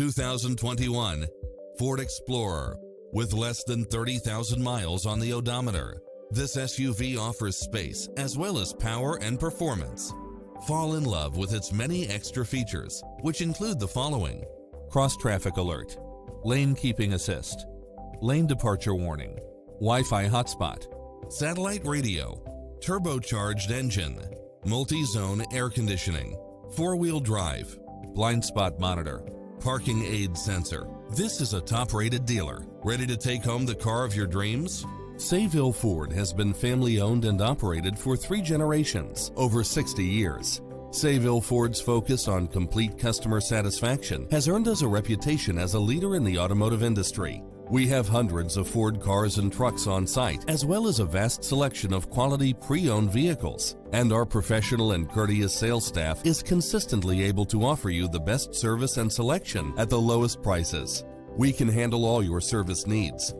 2021 Ford Explorer with less than 30,000 miles on the odometer. This SUV offers space as well as power and performance. Fall in love with its many extra features, which include the following. Cross traffic alert, lane keeping assist, lane departure warning, Wi-Fi hotspot, satellite radio, turbocharged engine, multi-zone air conditioning, four-wheel drive, blind spot monitor, parking aid sensor. This is a top-rated dealer. Ready to take home the car of your dreams? Sayville Ford has been family owned and operated for three generations, over 60 years. Sayville Ford's focus on complete customer satisfaction has earned us a reputation as a leader in the automotive industry. We have hundreds of Ford cars and trucks on site, as well as a vast selection of quality pre-owned vehicles. And our professional and courteous sales staff is consistently able to offer you the best service and selection at the lowest prices. We can handle all your service needs.